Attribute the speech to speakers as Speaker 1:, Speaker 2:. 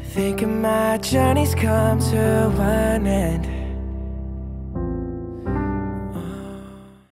Speaker 1: Thinking my journey's come to an end.